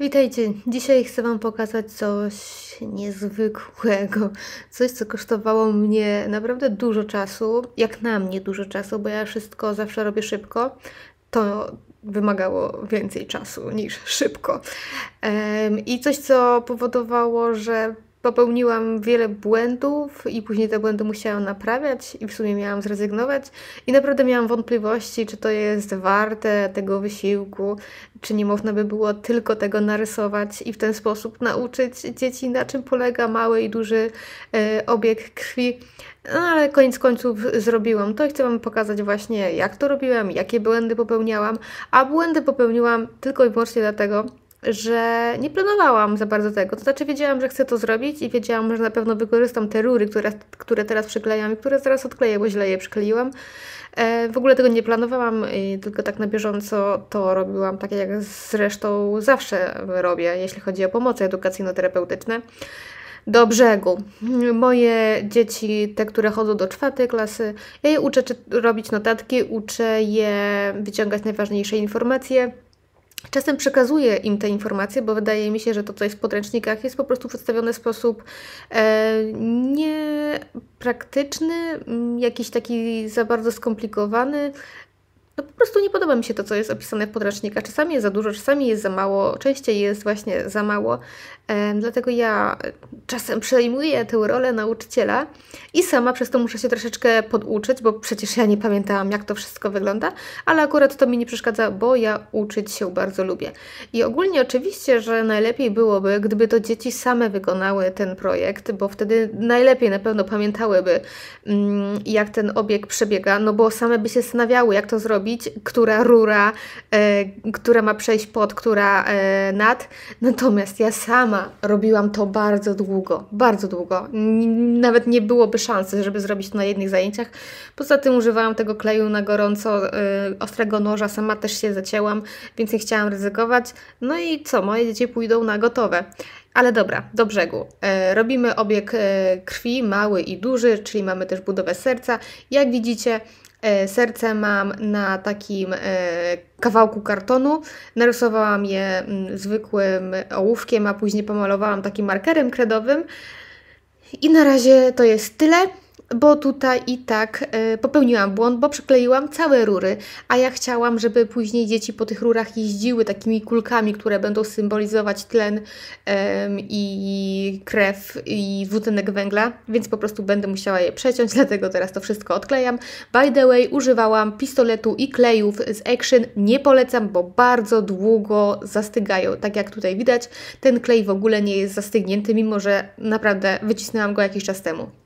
Witajcie. Dzisiaj chcę Wam pokazać coś niezwykłego. Coś, co kosztowało mnie naprawdę dużo czasu. Jak na mnie dużo czasu, bo ja wszystko zawsze robię szybko. To wymagało więcej czasu niż szybko. I coś, co powodowało, że popełniłam wiele błędów i później te błędy musiałam naprawiać i w sumie miałam zrezygnować i naprawdę miałam wątpliwości, czy to jest warte tego wysiłku, czy nie można by było tylko tego narysować i w ten sposób nauczyć dzieci, na czym polega mały i duży e, obieg krwi. No ale koniec końców zrobiłam to i chcę Wam pokazać właśnie, jak to robiłam, jakie błędy popełniałam, a błędy popełniłam tylko i wyłącznie dlatego, że nie planowałam za bardzo tego. To znaczy wiedziałam, że chcę to zrobić i wiedziałam, że na pewno wykorzystam te rury, które, które teraz przyklejam i które zaraz odkleję, bo źle je przykleiłam. E, w ogóle tego nie planowałam, tylko tak na bieżąco to robiłam, tak jak zresztą zawsze robię, jeśli chodzi o pomoce edukacyjno-terapeutyczne do brzegu. Moje dzieci, te, które chodzą do czwartej klasy, ja je uczę robić notatki, uczę je wyciągać najważniejsze informacje Czasem przekazuję im te informacje, bo wydaje mi się, że to, co jest w podręcznikach, jest po prostu przedstawione w sposób e, niepraktyczny, jakiś taki za bardzo skomplikowany, no po prostu nie podoba mi się to, co jest opisane w podręcznikach. Czasami jest za dużo, czasami jest za mało, częściej jest właśnie za mało. Dlatego ja czasem przejmuję tę rolę nauczyciela i sama przez to muszę się troszeczkę poduczyć, bo przecież ja nie pamiętałam, jak to wszystko wygląda, ale akurat to mi nie przeszkadza, bo ja uczyć się bardzo lubię. I ogólnie oczywiście, że najlepiej byłoby, gdyby to dzieci same wykonały ten projekt, bo wtedy najlepiej na pewno pamiętałyby, mm, jak ten obieg przebiega, no bo same by się zastanawiały, jak to zrobić, która rura, e, która ma przejść pod, która e, nad. Natomiast ja sama robiłam to bardzo długo, bardzo długo. Nawet nie byłoby szansy, żeby zrobić to na jednych zajęciach. Poza tym używałam tego kleju na gorąco, yy, ostrego noża, sama też się zacięłam, więc nie chciałam ryzykować. No i co, moje dzieci pójdą na gotowe. Ale dobra, do brzegu. E, robimy obieg e, krwi, mały i duży, czyli mamy też budowę serca. Jak widzicie, E, serce mam na takim e, kawałku kartonu. Narysowałam je mm, zwykłym ołówkiem, a później pomalowałam takim markerem kredowym. I na razie to jest tyle bo tutaj i tak y, popełniłam błąd, bo przykleiłam całe rury, a ja chciałam, żeby później dzieci po tych rurach jeździły takimi kulkami, które będą symbolizować tlen i krew i dwutlenek węgla, więc po prostu będę musiała je przeciąć, dlatego teraz to wszystko odklejam. By the way, używałam pistoletu i klejów z Action. Nie polecam, bo bardzo długo zastygają. Tak jak tutaj widać, ten klej w ogóle nie jest zastygnięty, mimo że naprawdę wycisnęłam go jakiś czas temu.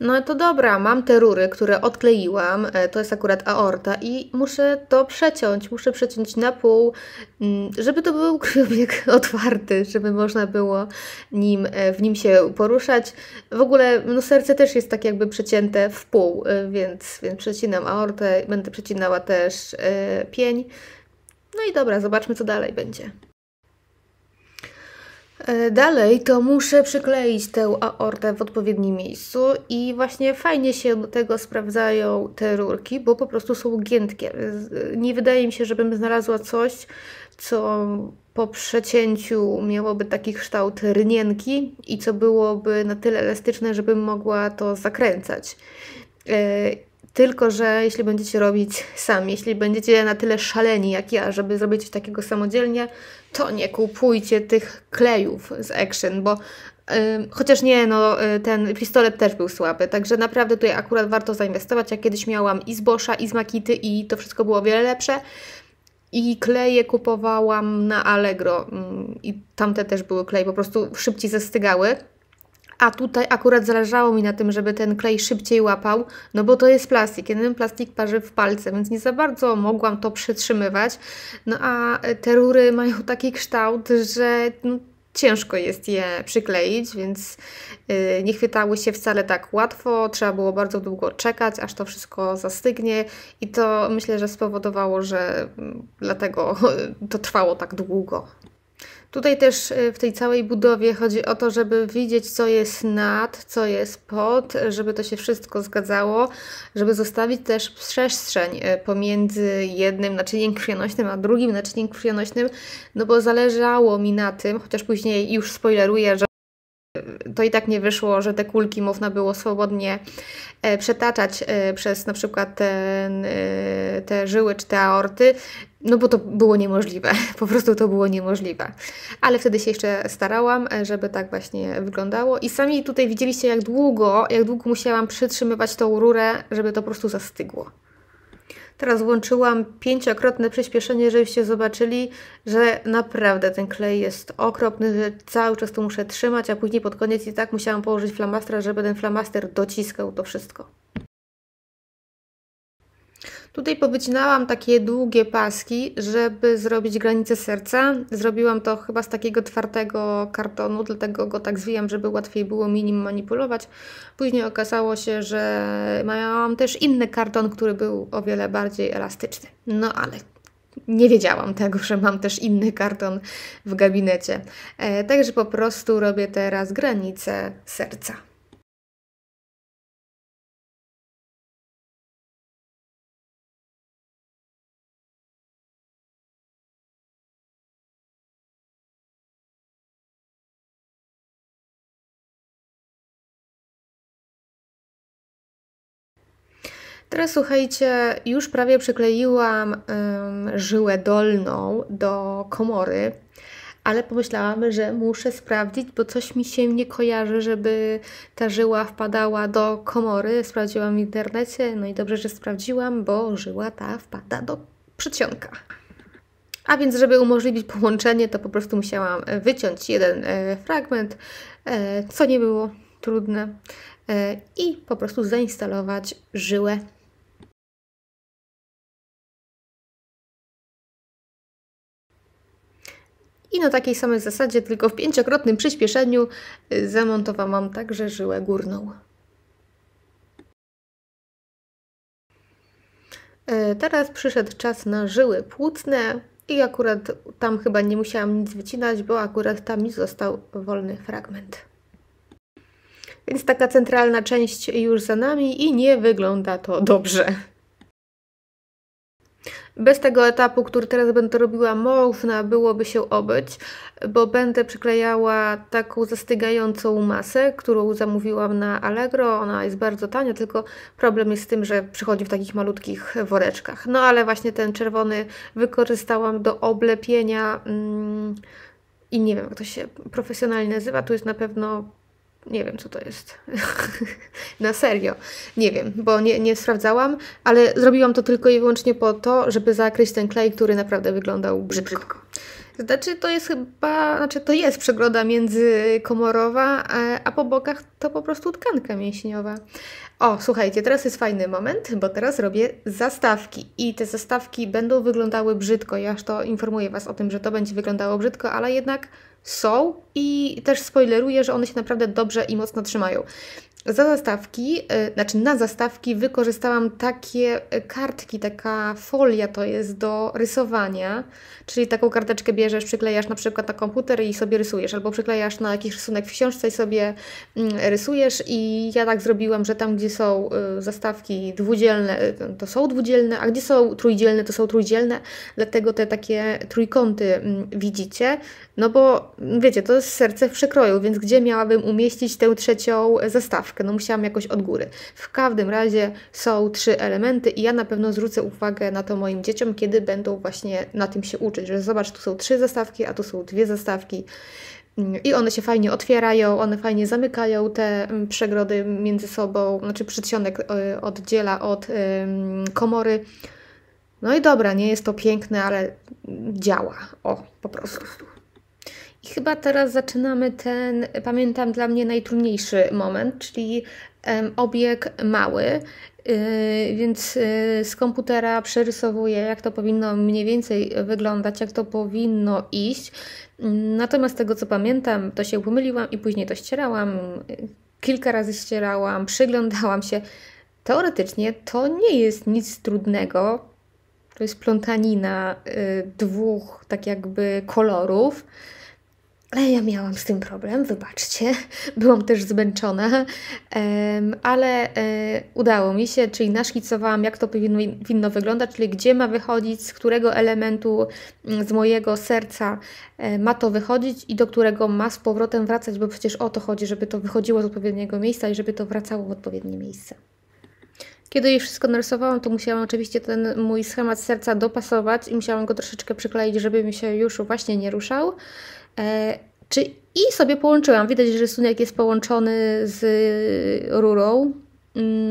No to dobra, mam te rury, które odkleiłam, e, to jest akurat aorta i muszę to przeciąć, muszę przeciąć na pół, mm, żeby to był krwiobieg otwarty, żeby można było nim, e, w nim się poruszać. W ogóle no serce też jest tak jakby przecięte w pół, e, więc, więc przecinam aortę, będę przecinała też pień. No i dobra, zobaczmy co dalej będzie. E, dalej to muszę przykleić tę aortę w odpowiednim miejscu i właśnie fajnie się do tego sprawdzają te rurki, bo po prostu są giętkie. Nie wydaje mi się, żebym znalazła coś, co po przecięciu miałoby taki kształt rynienki i co byłoby na tyle elastyczne, żebym mogła to zakręcać. Tylko, że jeśli będziecie robić sami, jeśli będziecie na tyle szaleni jak ja, żeby zrobić coś takiego samodzielnie, to nie kupujcie tych klejów z Action, bo chociaż nie, no yy, ten pistolet też był słaby, także naprawdę tutaj akurat warto zainwestować. Ja kiedyś miałam i z Boscha, i z Makity i to wszystko było o wiele lepsze. I kleje kupowałam na Allegro yy, i tamte też były kleje, po prostu szybciej zastygały. A tutaj akurat zależało mi na tym, żeby ten klej szybciej łapał, no bo to jest plastik. Jeden plastik parzy w palce, więc nie za bardzo mogłam to przytrzymywać. No a te rury mają taki kształt, że no, ciężko jest je przykleić, więc yy, nie chwytały się wcale tak łatwo. Trzeba było bardzo długo czekać, aż to wszystko zastygnie i to myślę, że spowodowało, że yy, dlatego to trwało tak długo. Tutaj też y, w tej całej budowie chodzi o to, żeby widzieć, co jest nad, co jest pod, żeby to się wszystko zgadzało, żeby zostawić też przestrzeń y, pomiędzy jednym naczyniem krwionośnym a drugim naczyniem krwionośnym, no bo zależało mi na tym, chociaż później już spoileruję, że to i tak nie wyszło, że te kulki można było swobodnie e, przetaczać e, przez na przykład ten, e, te żyły czy te aorty, no bo to było niemożliwe, po prostu to było niemożliwe. Ale wtedy się jeszcze starałam, żeby tak właśnie wyglądało i sami tutaj widzieliście jak długo, jak długo musiałam przytrzymywać tą rurę, żeby to po prostu zastygło. Teraz włączyłam pięciokrotne przyspieszenie, żebyście zobaczyli, że naprawdę ten klej jest okropny, że cały czas to muszę trzymać, a później pod koniec i tak musiałam położyć flamastra, żeby ten flamaster dociskał to wszystko. Tutaj powycinałam takie długie paski, żeby zrobić granicę serca. Zrobiłam to chyba z takiego twardego kartonu, dlatego go tak zwijam, żeby łatwiej było mi nim manipulować. Później okazało się, że miałam też inny karton, który był o wiele bardziej elastyczny. No ale nie wiedziałam tego, że mam też inny karton w gabinecie. E, także po prostu robię teraz granicę serca. Teraz słuchajcie, już prawie przykleiłam um, żyłę dolną do komory, ale pomyślałam, że muszę sprawdzić, bo coś mi się nie kojarzy, żeby ta żyła wpadała do komory. Sprawdziłam w internecie, no i dobrze, że sprawdziłam, bo żyła ta wpada do przedsionka. A więc, żeby umożliwić połączenie, to po prostu musiałam wyciąć jeden e, fragment, e, co nie było trudne, e, i po prostu zainstalować żyłę I na takiej samej zasadzie, tylko w pięciokrotnym przyspieszeniu, y, zamontowałam także żyłę górną. E, teraz przyszedł czas na żyły płucne i akurat tam chyba nie musiałam nic wycinać, bo akurat tam mi został wolny fragment. Więc taka centralna część już za nami i nie wygląda to dobrze. Bez tego etapu, który teraz będę robiła, można byłoby się obyć, bo będę przyklejała taką zastygającą masę, którą zamówiłam na Allegro. Ona jest bardzo tania, tylko problem jest z tym, że przychodzi w takich malutkich woreczkach. No ale właśnie ten czerwony wykorzystałam do oblepienia mm, i nie wiem, jak to się profesjonalnie nazywa. Tu jest na pewno nie wiem, co to jest. Na serio. Nie wiem, bo nie, nie sprawdzałam, ale zrobiłam to tylko i wyłącznie po to, żeby zakryć ten klej, który naprawdę wyglądał brzydko. brzydko. Znaczy, to jest chyba, znaczy to jest przegroda międzykomorowa, a po bokach to po prostu tkanka mięśniowa. O, słuchajcie, teraz jest fajny moment, bo teraz robię zastawki i te zastawki będą wyglądały brzydko. Ja już to informuję Was o tym, że to będzie wyglądało brzydko, ale jednak są i też spoileruję, że one się naprawdę dobrze i mocno trzymają. Za zastawki, y, znaczy na zastawki wykorzystałam takie kartki, taka folia to jest do rysowania, czyli taką karteczkę bierzesz, przyklejasz na przykład na komputer i sobie rysujesz, albo przyklejasz na jakiś rysunek w książce i sobie mm, rysujesz i ja tak zrobiłam, że tam gdzie są y, zastawki dwudzielne, to są dwudzielne, a gdzie są trójdzielne, to są trójdzielne, dlatego te takie trójkąty mm, widzicie, no bo wiecie, to jest serce w przekroju, więc gdzie miałabym umieścić tę trzecią zastawkę? No musiałam jakoś od góry. W każdym razie są trzy elementy i ja na pewno zwrócę uwagę na to moim dzieciom, kiedy będą właśnie na tym się uczyć, że zobacz, tu są trzy zastawki, a tu są dwie zastawki. I one się fajnie otwierają, one fajnie zamykają te mm, przegrody między sobą, znaczy przedsionek y, oddziela od komory. No i dobra, nie jest to piękne, ale działa. O, po prostu. Chyba teraz zaczynamy ten, pamiętam, dla mnie najtrudniejszy moment, czyli obieg mały. Yy, więc yy, z komputera przerysowuję, jak to powinno mniej więcej wyglądać, jak to powinno iść. Natomiast z tego co pamiętam, to się pomyliłam i później to ścierałam. Kilka razy ścierałam, przyglądałam się. Teoretycznie to nie jest nic trudnego. To jest plątanina yy, dwóch, tak jakby, kolorów ale ja miałam z tym problem, wybaczcie. Byłam też zmęczona, ale e, udało mi się, czyli naszkicowałam, jak to powinno, wyglądać, czyli gdzie ma wychodzić, z którego elementu mm, z mojego serca e, ma to wychodzić i do którego ma z powrotem wracać, bo przecież o to chodzi, żeby to wychodziło z odpowiedniego miejsca i żeby to wracało w odpowiednie miejsce. Kiedy już wszystko narysowałam, to musiałam oczywiście ten mój schemat serca dopasować i musiałam go troszeczkę przykleić, żeby mi się już właśnie nie ruszał. E, czy, I sobie połączyłam. Widać, że rysunek jest połączony z rurą.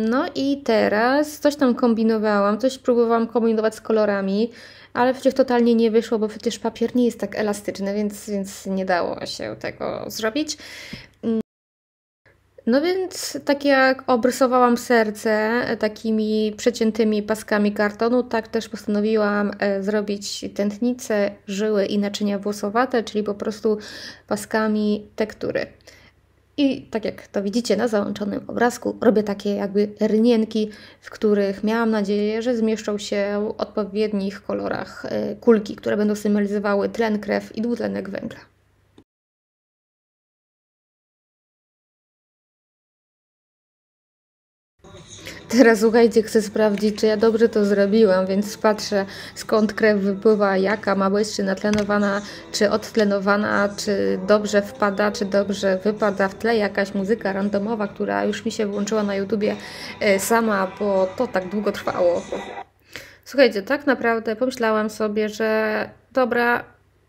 No i teraz coś tam kombinowałam, coś próbowałam kombinować z kolorami, ale przecież totalnie nie wyszło, bo przecież papier nie jest tak elastyczny, więc, więc nie dało się tego zrobić. No więc tak jak obrysowałam serce takimi przeciętymi paskami kartonu, tak też postanowiłam e, zrobić tętnice, żyły i naczynia włosowate, czyli po prostu paskami tektury. I tak jak to widzicie na załączonym obrazku, robię takie jakby rynienki, w których miałam nadzieję, że zmieszczą się w odpowiednich kolorach e, kulki, które będą symbolizowały tlen, krew i dwutlenek węgla. Teraz słuchajcie, chcę sprawdzić, czy ja dobrze to zrobiłam, więc patrzę skąd krew wypływa, jaka ma być, czy natlenowana, czy odtlenowana, czy dobrze wpada, czy dobrze wypada. W tle jakaś muzyka randomowa, która już mi się włączyła na YouTubie e, sama, bo to tak długo trwało. Słuchajcie, tak naprawdę pomyślałam sobie, że dobra,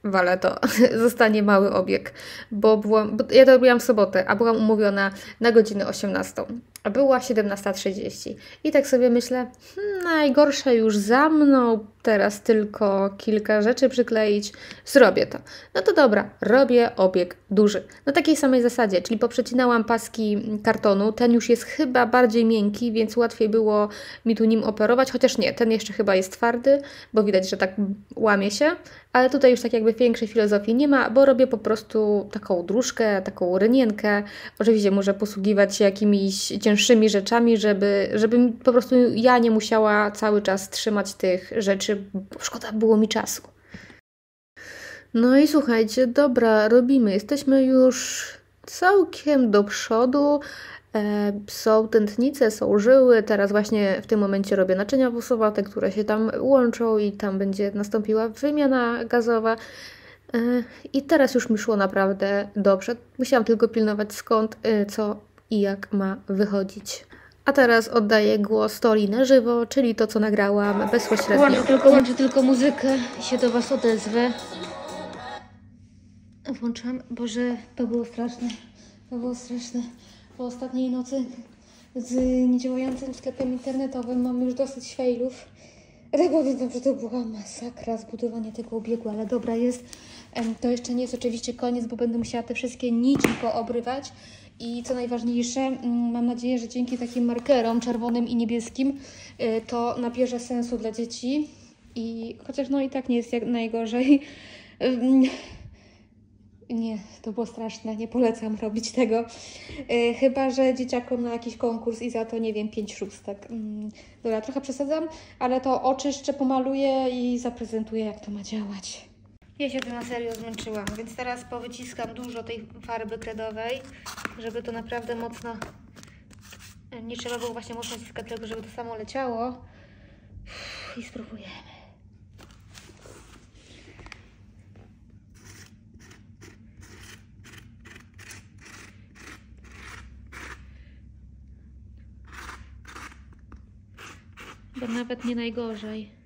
wale to, zostanie mały obieg, bo, byłam, bo ja to robiłam w sobotę, a byłam umówiona na godzinę 18 a była 17.30. I tak sobie myślę, hmm, najgorsze już za mną, teraz tylko kilka rzeczy przykleić, zrobię to. No to dobra, robię obieg duży. Na takiej samej zasadzie, czyli poprzecinałam paski kartonu, ten już jest chyba bardziej miękki, więc łatwiej było mi tu nim operować, chociaż nie, ten jeszcze chyba jest twardy, bo widać, że tak łamie się, ale tutaj już tak jakby większej filozofii nie ma, bo robię po prostu taką dróżkę, taką rynienkę. Oczywiście muszę posługiwać się jakimiś cięższymi rzeczami, żeby, żeby po prostu ja nie musiała cały czas trzymać tych rzeczy, bo szkoda było mi czasu. No i słuchajcie, dobra, robimy. Jesteśmy już całkiem do przodu. E, są tętnice, są żyły. Teraz właśnie w tym momencie robię naczynia włosowate, które się tam łączą i tam będzie nastąpiła wymiana gazowa. E, I teraz już mi szło naprawdę dobrze. Musiałam tylko pilnować skąd, e, co i jak ma wychodzić. A teraz oddaję głos Toli na żywo, czyli to, co nagrałam bezpośrednio. Włączę tylko, tylko muzykę i się do Was odezwę. Włączam. Boże, to było straszne. To było straszne po ostatniej nocy z niedziałającym sklepem internetowym mam już dosyć failów. Tak powiem, że to była masakra zbudowanie tego obiegu, ale dobra jest. To jeszcze nie jest oczywiście koniec, bo będę musiała te wszystkie nici poobrywać. I co najważniejsze, mm, mam nadzieję, że dzięki takim markerom czerwonym i niebieskim y, to nabierze sensu dla dzieci. I chociaż no i tak nie jest jak najgorzej. Nie, to było straszne, nie polecam robić tego. Yy, chyba, że dzieciakom na jakiś konkurs i za to, nie wiem, pięć szóstek. Yy, dobra, trochę przesadzam, ale to oczyszczę, pomaluję i zaprezentuję, jak to ma działać. Ja się tym na serio zmęczyłam, więc teraz powyciskam dużo tej farby kredowej, żeby to naprawdę mocno... Nie trzeba było właśnie mocno ściskać, tylko żeby to samo leciało. I spróbujemy. bo nawet nie najgorzej.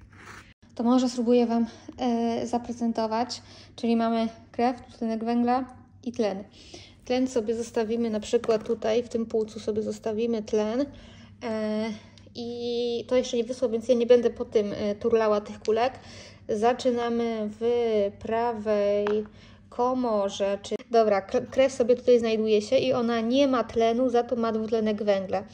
To może spróbuję Wam e, zaprezentować, czyli mamy krew, tlenek węgla i tlen. Tlen sobie zostawimy na przykład tutaj, w tym płucu sobie zostawimy tlen. E, I to jeszcze nie wysło, więc ja nie będę po tym e, turlała tych kulek. Zaczynamy w prawej komorze, czy... Dobra, krew sobie tutaj znajduje się i ona nie ma tlenu, za to ma dwutlenek węgla.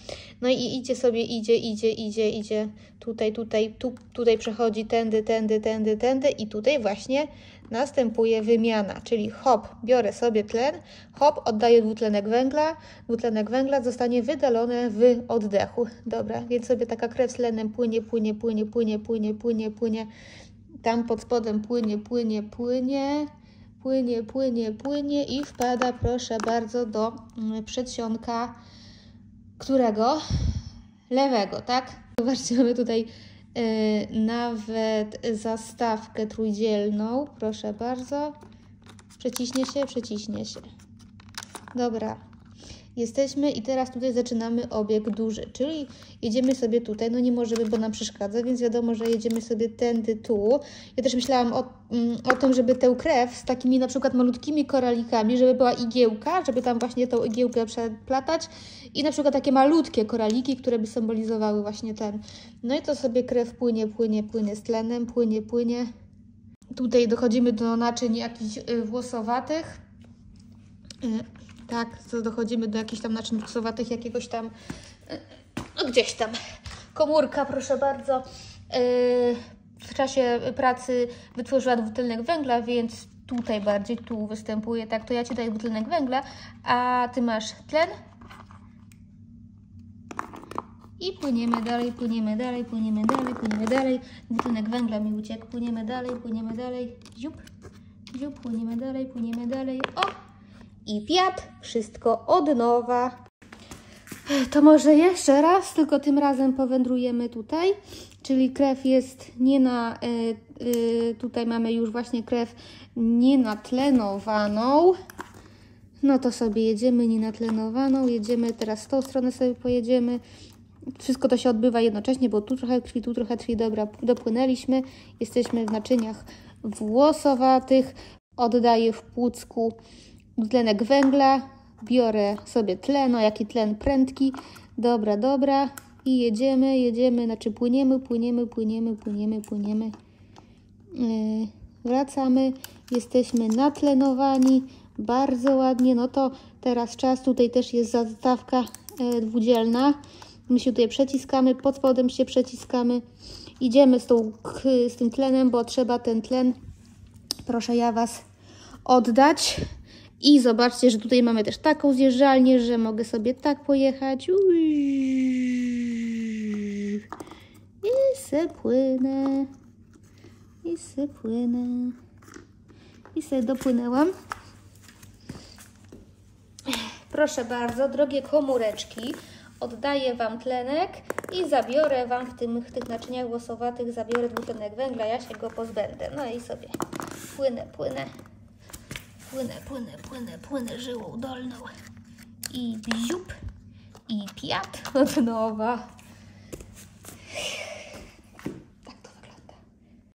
No i idzie sobie, idzie, idzie, idzie, idzie, tutaj, tutaj, tu, tutaj przechodzi tędy, tędy, tędy, tędy i tutaj właśnie następuje wymiana, czyli hop, biorę sobie tlen, hop, oddaję dwutlenek węgla, dwutlenek węgla zostanie wydalony w oddechu. Dobra, więc sobie taka krew z tlenem płynie, płynie, płynie, płynie, płynie, płynie, płynie, tam pod spodem płynie, płynie, płynie, płynie, płynie, płynie i wpada, proszę bardzo, do mm, przedsionka którego? Lewego, tak? Zobaczcie, mamy tutaj yy, nawet zastawkę trójdzielną. Proszę bardzo. Przeciśnie się, przeciśnie się. Dobra, jesteśmy i teraz tutaj zaczynamy obieg duży, czyli jedziemy sobie tutaj, no nie możemy, bo nam przeszkadza, więc wiadomo, że jedziemy sobie tędy tu. Ja też myślałam o, mm, o tym, żeby tę krew z takimi na przykład malutkimi koralikami, żeby była igiełka, żeby tam właśnie tą igiełkę przeplatać i na przykład takie malutkie koraliki, które by symbolizowały właśnie ten. No i to sobie krew płynie, płynie, płynie z tlenem, płynie, płynie. Tutaj dochodzimy do naczyń jakichś y, włosowatych. Tak, to dochodzimy do jakichś tam naczyń buksowatych, jakiegoś tam, no gdzieś tam, komórka, proszę bardzo, e, w czasie pracy wytworzyła dwutlenek węgla, więc tutaj bardziej, tu występuje, tak, to ja Ci daję dwutlenek węgla, a Ty masz tlen. I płyniemy dalej, płyniemy dalej, płyniemy dalej, płyniemy dalej. Dwutlenek węgla mi uciekł. Płyniemy dalej, płyniemy dalej. Ziup, ziup, płyniemy dalej, płyniemy dalej. O! I wiatr, wszystko od nowa. To może jeszcze raz, tylko tym razem powędrujemy tutaj, czyli krew jest nie na, y, y, tutaj mamy już właśnie krew nienatlenowaną. No to sobie jedziemy nienatlenowaną, jedziemy teraz w tą stronę sobie pojedziemy. Wszystko to się odbywa jednocześnie, bo tu trochę krwi, tu trochę krwi, dobra, dopłynęliśmy. Jesteśmy w naczyniach włosowatych. Oddaję w płucku dwutlenek węgla, biorę sobie tlen, no jaki tlen prędki, dobra, dobra. I jedziemy, jedziemy, znaczy płyniemy, płyniemy, płyniemy, płyniemy, płyniemy, yy, wracamy, jesteśmy natlenowani, bardzo ładnie, no to teraz czas, tutaj też jest zastawka yy, dwudzielna, my się tutaj przeciskamy, pod spodem się przeciskamy, idziemy z, tą, z tym tlenem, bo trzeba ten tlen, proszę ja Was oddać, i zobaczcie, że tutaj mamy też taką zjeżdżalnię, że mogę sobie tak pojechać. I se płynę. I se płynę. I se dopłynęłam. Proszę bardzo, drogie komóreczki, oddaję Wam tlenek i zabiorę Wam w, tym, tych naczyniach głosowatych, zabiorę dwutlenek węgla, ja się go pozbędę. No i sobie płynę, płynę. Płynę, płynę, płynę, płynę żyłą dolną. I bziup. I piat od nowa.